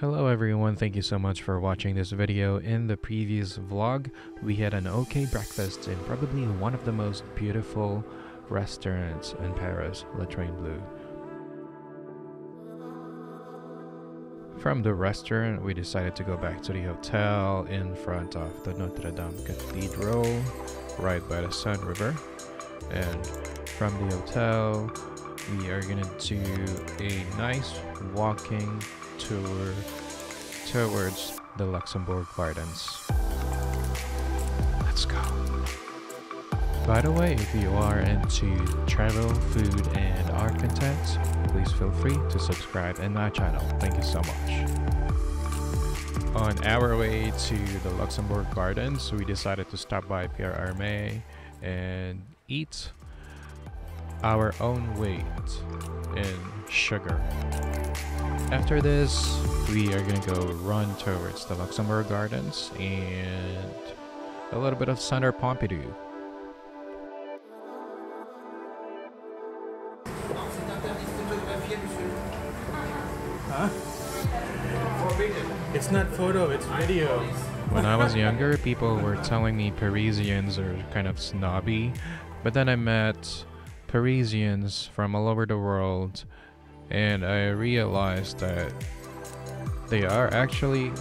Hello everyone, thank you so much for watching this video. In the previous vlog, we had an okay breakfast in probably one of the most beautiful restaurants in Paris, La Train Bleu. From the restaurant, we decided to go back to the hotel in front of the Notre Dame Cathedral, right by the Seine River. And from the hotel, we are gonna do a nice walking tour towards the Luxembourg Gardens. Let's go. By the way, if you are into travel, food, and art content, please feel free to subscribe in my channel. Thank you so much. On our way to the Luxembourg Gardens, we decided to stop by Pierre Hermé and eat our own weight in sugar. After this, we are gonna go run towards the Luxembourg Gardens and a little bit of Centre Pompidou. Huh? It's not photo, it's video. When I was younger, people were telling me Parisians are kind of snobby, but then I met Parisians from all over the world and I realized that they are actually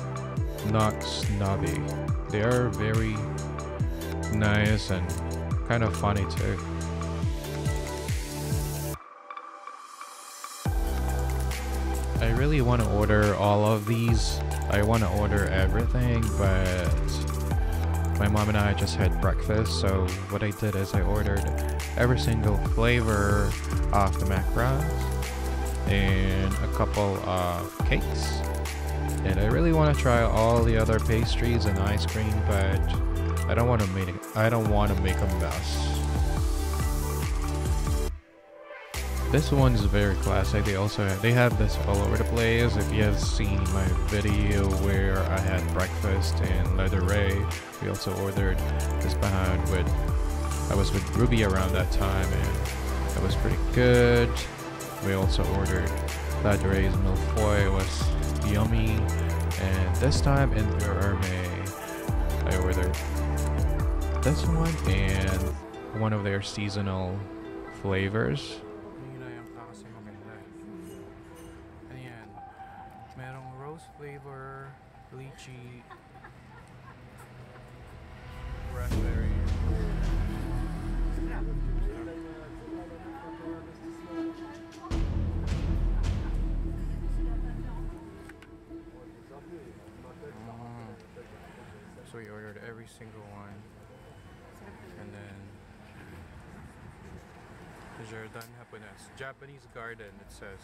not snobby. They are very nice and kind of funny too. I really want to order all of these. I want to order everything, but my mom and I just had breakfast, so what I did is I ordered every single flavor of the macarons and a couple of cakes. And I really want to try all the other pastries and ice cream, but I don't want to make I don't want to make a mess. This one is very classic. They also have, they have this all over the place. If you have seen my video where I had breakfast in Ladurée, we also ordered this behind with I was with Ruby around that time and it was pretty good. We also ordered Ladurée's Mille-Feuille was yummy and this time in Hermé I ordered this one and one of their seasonal flavors. Ayan. Rose flavor, lychee, single one. And then Jardin Japonais. Japanese garden, it says.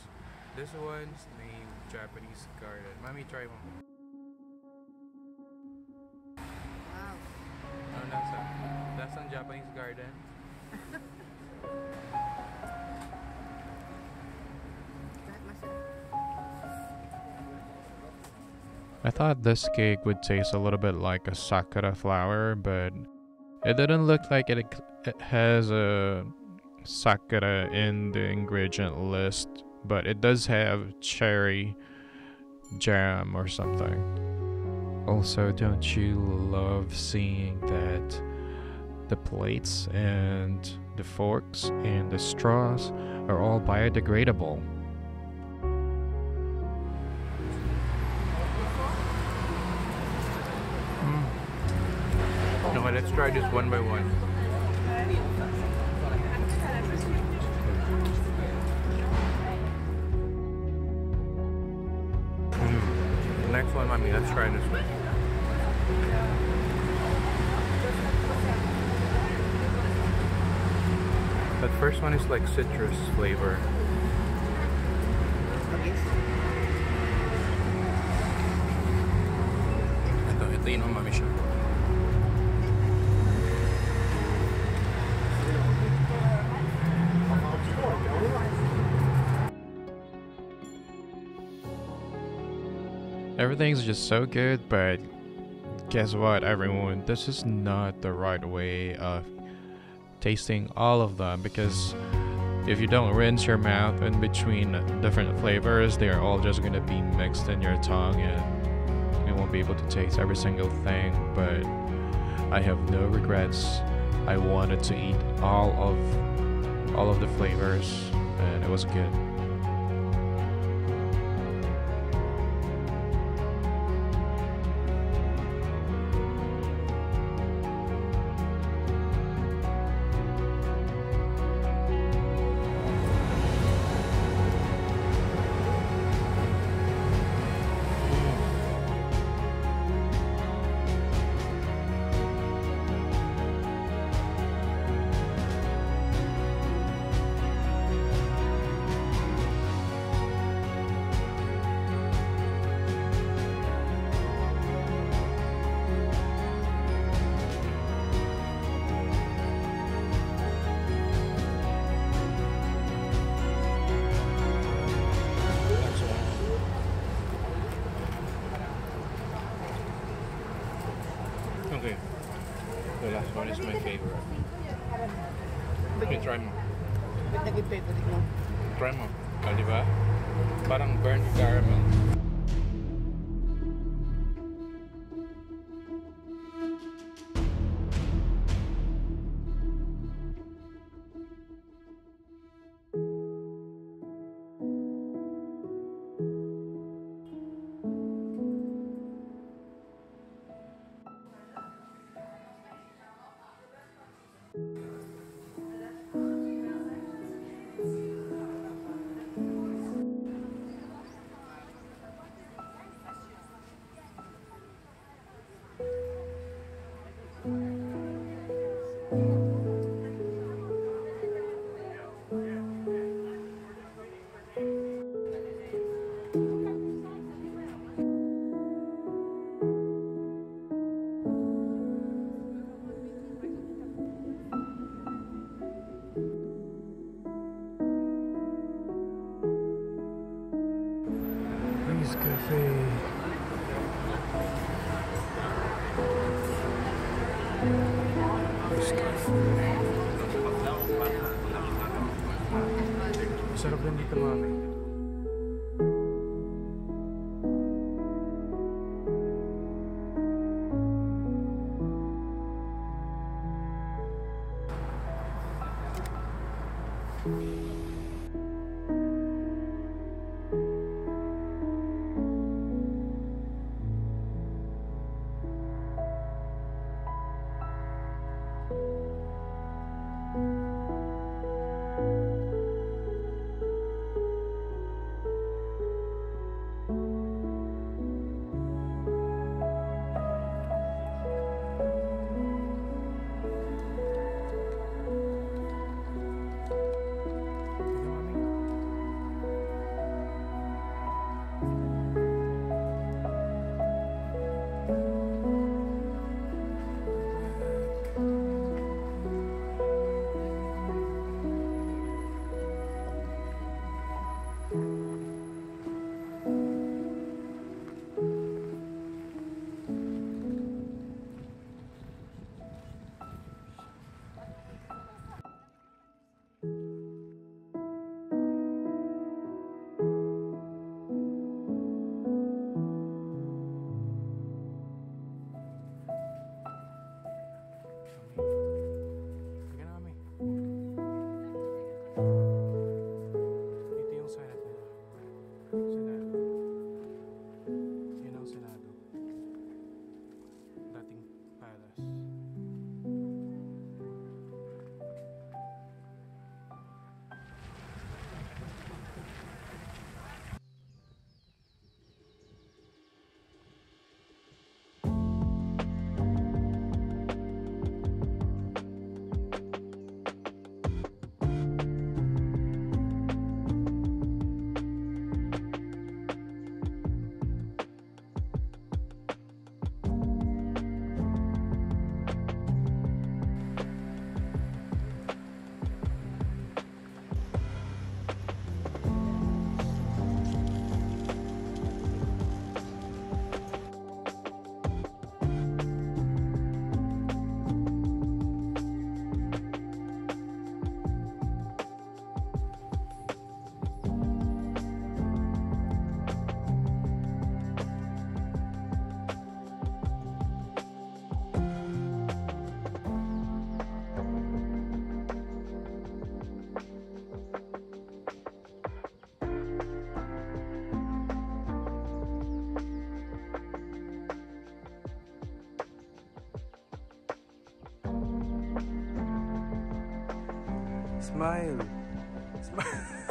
This one's named Japanese garden. Mommy, try one. I thought this cake would taste a little bit like a sakura flower, but it didn't look like it, it has a sakura in the ingredient list, but it does have cherry jam or something. Also, don't you love seeing that the plates and the forks and the straws are all biodegradable? Let's try this one by one. Mm. Next one, mommy, let's try this one. That first one is like citrus flavor. Ito, ito mami siya. Everything's just so good, but guess what, everyone? This is not the right way of tasting all of them because if you don't rinse your mouth in between different flavors, they are all just gonna be mixed in your tongue and you won't be able to taste every single thing. But I have no regrets. I wanted to eat all of all of the flavors and it was good. One is my favorite. Okay, try mo. Ba't naging favorite mo? Try mo. Ah, di ba? Parang burnt caramel. Nescafe. Nescafe. Din dito mga. Smile. Smile.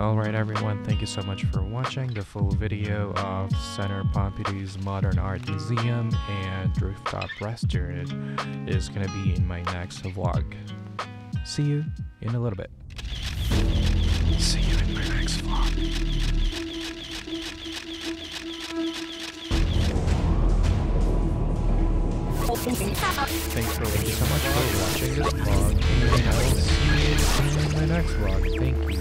Alright everyone, thank you so much for watching the full video of Centre Pompidou's Modern Art Museum and Rooftop Restaurant is gonna be in my next vlog. See you in a little bit. See you in my next vlog. Thanks for you so much for watching this vlog and I will see you in my next vlog. Thank you.